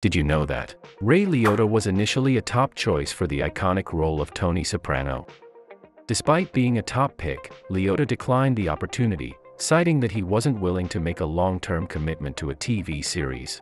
Did you know that? Ray Liotta was initially a top choice for the iconic role of Tony Soprano. Despite being a top pick, Liotta declined the opportunity, citing that he wasn't willing to make a long-term commitment to a TV series.